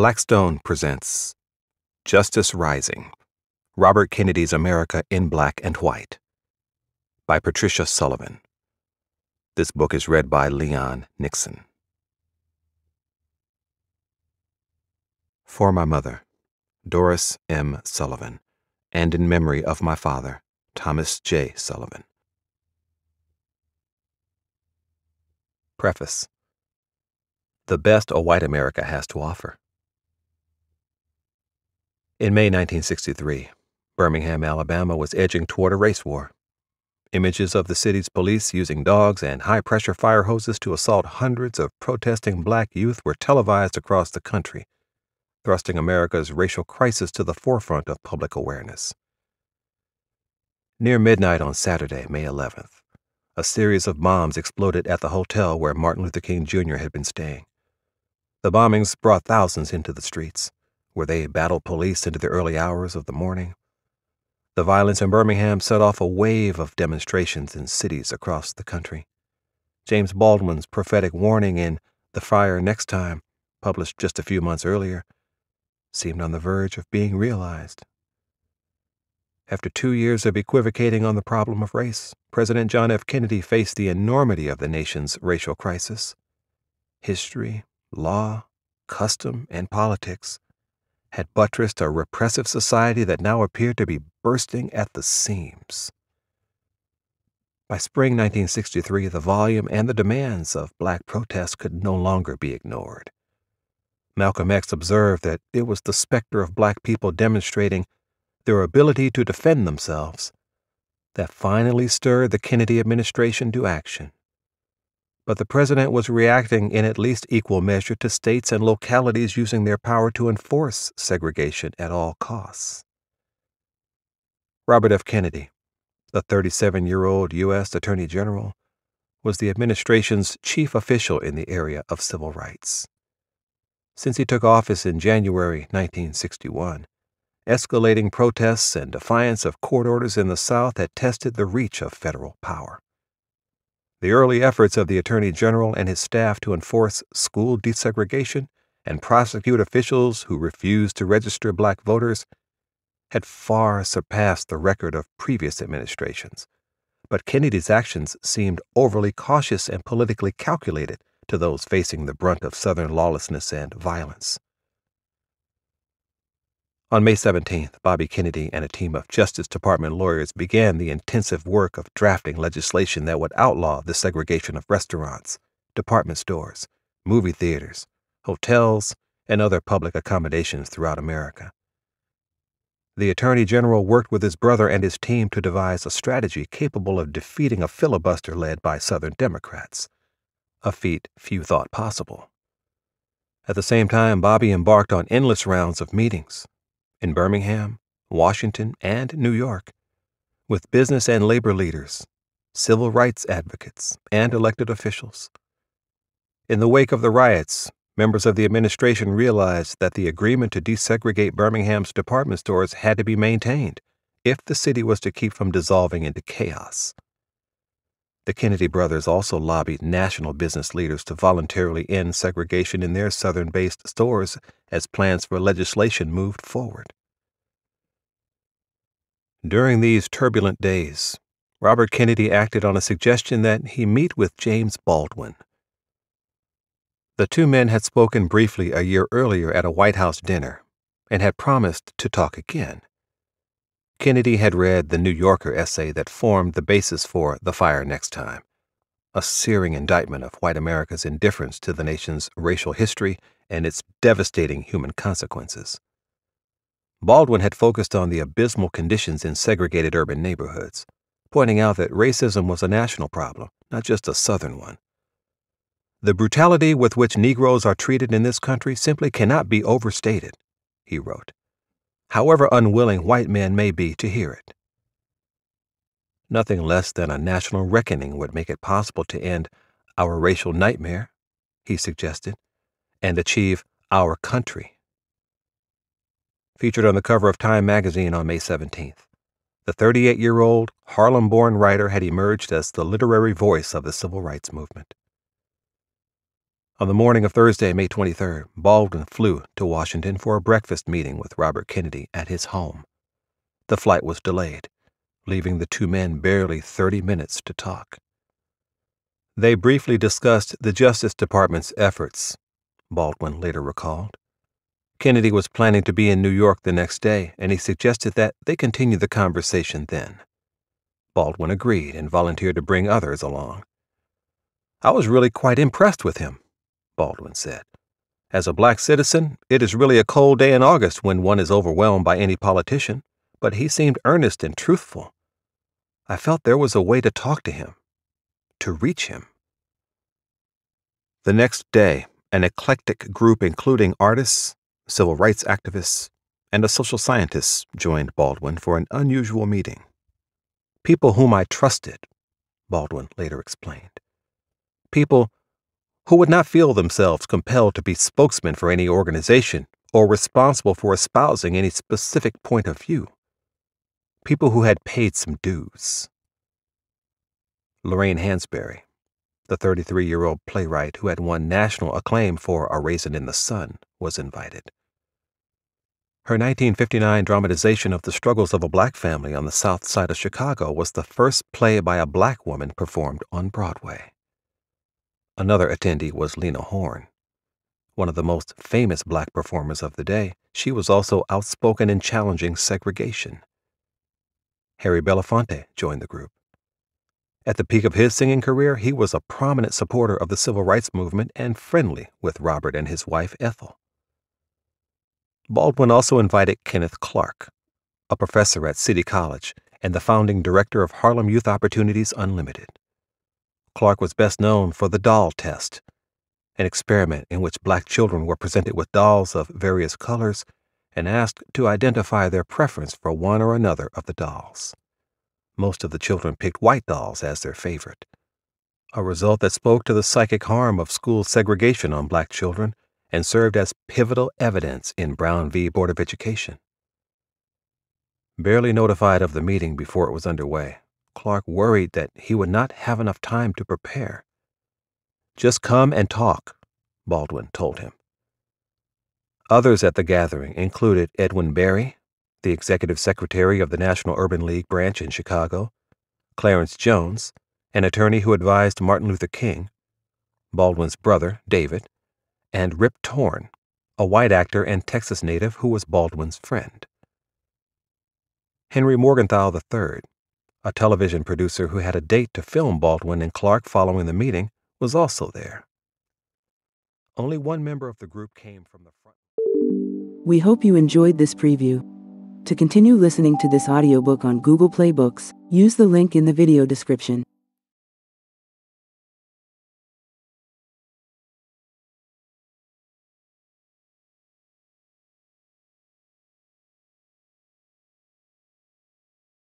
Blackstone presents Justice Rising Robert Kennedy's America in Black and White by Patricia Sullivan. This book is read by Leon Nixon. For my mother, Doris M. Sullivan, and in memory of my father, Thomas J. Sullivan. Preface The best a white America has to offer. In May 1963, Birmingham, Alabama was edging toward a race war. Images of the city's police using dogs and high pressure fire hoses to assault hundreds of protesting black youth were televised across the country, thrusting America's racial crisis to the forefront of public awareness. Near midnight on Saturday, May 11th, a series of bombs exploded at the hotel where Martin Luther King Jr. had been staying. The bombings brought thousands into the streets where they battled police into the early hours of the morning. The violence in Birmingham set off a wave of demonstrations in cities across the country. James Baldwin's prophetic warning in The Fire Next Time, published just a few months earlier, seemed on the verge of being realized. After two years of equivocating on the problem of race, President John F. Kennedy faced the enormity of the nation's racial crisis. History, law, custom, and politics had buttressed a repressive society that now appeared to be bursting at the seams. By spring 1963, the volume and the demands of black protests could no longer be ignored. Malcolm X observed that it was the specter of black people demonstrating their ability to defend themselves that finally stirred the Kennedy administration to action but the president was reacting in at least equal measure to states and localities using their power to enforce segregation at all costs. Robert F. Kennedy, the 37 year old U.S. Attorney General, was the administration's chief official in the area of civil rights. Since he took office in January 1961, escalating protests and defiance of court orders in the South had tested the reach of federal power. The early efforts of the Attorney General and his staff to enforce school desegregation and prosecute officials who refused to register black voters had far surpassed the record of previous administrations. But Kennedy's actions seemed overly cautious and politically calculated to those facing the brunt of Southern lawlessness and violence. On May 17th, Bobby Kennedy and a team of Justice Department lawyers began the intensive work of drafting legislation that would outlaw the segregation of restaurants, department stores, movie theaters, hotels, and other public accommodations throughout America. The Attorney General worked with his brother and his team to devise a strategy capable of defeating a filibuster led by Southern Democrats, a feat few thought possible. At the same time, Bobby embarked on endless rounds of meetings, in Birmingham, Washington, and New York, with business and labor leaders, civil rights advocates, and elected officials. In the wake of the riots, members of the administration realized that the agreement to desegregate Birmingham's department stores had to be maintained if the city was to keep from dissolving into chaos. The Kennedy brothers also lobbied national business leaders to voluntarily end segregation in their southern based stores as plans for legislation moved forward. During these turbulent days, Robert Kennedy acted on a suggestion that he meet with James Baldwin. The two men had spoken briefly a year earlier at a White House dinner and had promised to talk again. Kennedy had read the New Yorker essay that formed the basis for The Fire Next Time, a searing indictment of white America's indifference to the nation's racial history and its devastating human consequences. Baldwin had focused on the abysmal conditions in segregated urban neighborhoods, pointing out that racism was a national problem, not just a Southern one. The brutality with which Negroes are treated in this country simply cannot be overstated, he wrote however unwilling white men may be to hear it. Nothing less than a national reckoning would make it possible to end our racial nightmare, he suggested, and achieve our country. Featured on the cover of Time magazine on May 17th, the 38 year old Harlem born writer had emerged as the literary voice of the civil rights movement. On the morning of Thursday, May 23rd, Baldwin flew to Washington for a breakfast meeting with Robert Kennedy at his home. The flight was delayed, leaving the two men barely 30 minutes to talk. They briefly discussed the Justice Department's efforts, Baldwin later recalled. Kennedy was planning to be in New York the next day, and he suggested that they continue the conversation then. Baldwin agreed and volunteered to bring others along. I was really quite impressed with him, Baldwin said. As a black citizen, it is really a cold day in August when one is overwhelmed by any politician, but he seemed earnest and truthful. I felt there was a way to talk to him, to reach him. The next day, an eclectic group including artists, civil rights activists, and a social scientist joined Baldwin for an unusual meeting. People whom I trusted, Baldwin later explained. People who would not feel themselves compelled to be spokesmen for any organization or responsible for espousing any specific point of view. People who had paid some dues. Lorraine Hansberry, the 33 year old playwright who had won national acclaim for A Raisin in the Sun, was invited. Her 1959 dramatization of the struggles of a black family on the south side of Chicago was the first play by a black woman performed on Broadway. Another attendee was Lena Horne. One of the most famous black performers of the day, she was also outspoken in challenging segregation. Harry Belafonte joined the group. At the peak of his singing career, he was a prominent supporter of the civil rights movement and friendly with Robert and his wife Ethel. Baldwin also invited Kenneth Clark, a professor at City College and the founding director of Harlem Youth Opportunities Unlimited. Clark was best known for the doll test, an experiment in which black children were presented with dolls of various colors and asked to identify their preference for one or another of the dolls. Most of the children picked white dolls as their favorite, a result that spoke to the psychic harm of school segregation on black children and served as pivotal evidence in Brown v. Board of Education. Barely notified of the meeting before it was underway, Clark worried that he would not have enough time to prepare. Just come and talk, Baldwin told him. Others at the gathering included Edwin Berry, the executive secretary of the National Urban League branch in Chicago, Clarence Jones, an attorney who advised Martin Luther King, Baldwin's brother, David, and Rip Torn, a white actor and Texas native who was Baldwin's friend. Henry Morgenthau III, a television producer who had a date to film Baldwin and Clark following the meeting, was also there. Only one member of the group came from the front. We hope you enjoyed this preview. To continue listening to this audiobook on Google Play Books, use the link in the video description.